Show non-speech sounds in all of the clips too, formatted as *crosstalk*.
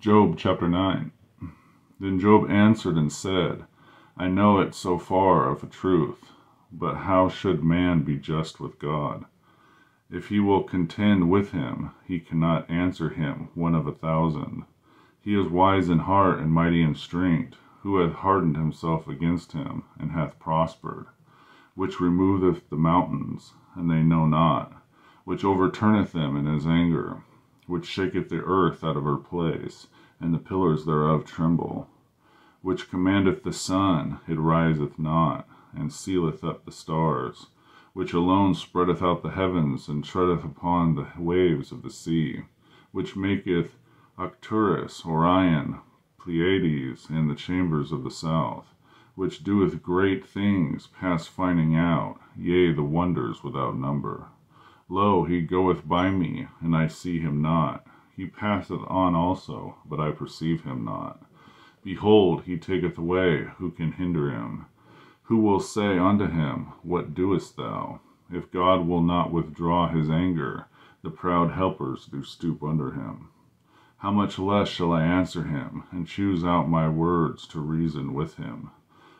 Job chapter 9. Then Job answered and said, I know it so far of a truth, but how should man be just with God? If he will contend with him, he cannot answer him one of a thousand. He is wise in heart and mighty in strength, who hath hardened himself against him, and hath prospered, which removeth the mountains, and they know not, which overturneth them in his anger, which shaketh the earth out of her place, and the pillars thereof tremble, which commandeth the sun, it riseth not, and sealeth up the stars, which alone spreadeth out the heavens, and treadeth upon the waves of the sea, which maketh Arcturus, Orion, Pleiades, and the chambers of the south, which doeth great things past finding out, yea, the wonders without number. Lo, he goeth by me, and I see him not. He passeth on also, but I perceive him not. Behold, he taketh away, who can hinder him? Who will say unto him, What doest thou? If God will not withdraw his anger, the proud helpers do stoop under him. How much less shall I answer him, and choose out my words to reason with him?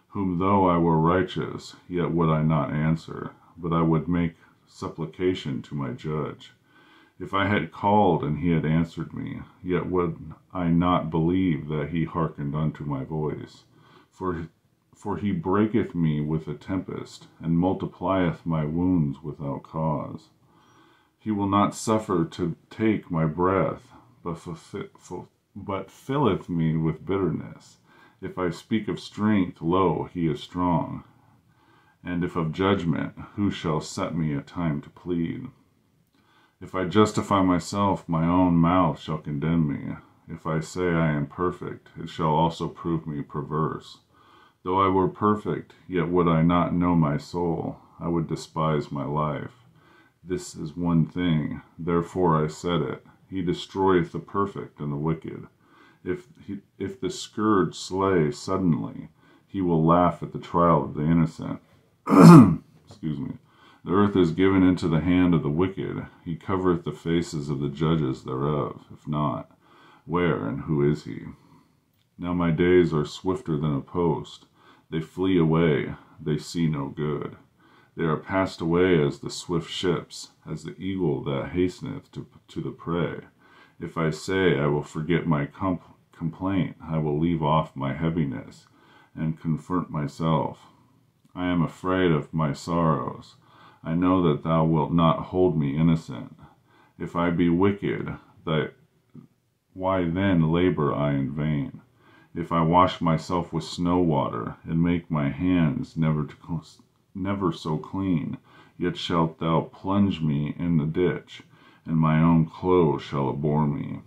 Whom though I were righteous, yet would I not answer, but I would make supplication to my judge. If I had called and he had answered me, yet would I not believe that he hearkened unto my voice. For, for he breaketh me with a tempest, and multiplieth my wounds without cause. He will not suffer to take my breath, but, but filleth me with bitterness. If I speak of strength, lo, he is strong. And if of judgment, who shall set me a time to plead? If I justify myself, my own mouth shall condemn me. If I say I am perfect, it shall also prove me perverse. Though I were perfect, yet would I not know my soul. I would despise my life. This is one thing, therefore I said it. He destroyeth the perfect and the wicked. If, he, if the scourge slay suddenly, he will laugh at the trial of the innocent. *clears throat* Excuse me. The earth is given into the hand of the wicked. He covereth the faces of the judges thereof. If not, where and who is he? Now my days are swifter than a post. They flee away. They see no good. They are passed away as the swift ships, as the eagle that hasteneth to, to the prey. If I say I will forget my comp complaint, I will leave off my heaviness, and confront myself. I am afraid of my sorrows. I know that thou wilt not hold me innocent. If I be wicked, that why then labor I in vain? If I wash myself with snow water, and make my hands never to, never so clean, yet shalt thou plunge me in the ditch, and my own clothes shall abhor me.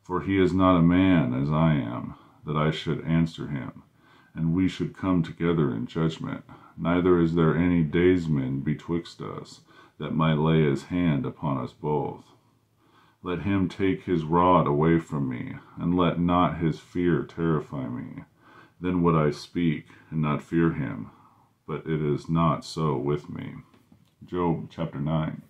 For he is not a man as I am, that I should answer him and we should come together in judgment. Neither is there any daysman betwixt us, that might lay his hand upon us both. Let him take his rod away from me, and let not his fear terrify me. Then would I speak, and not fear him, but it is not so with me. Job chapter 9.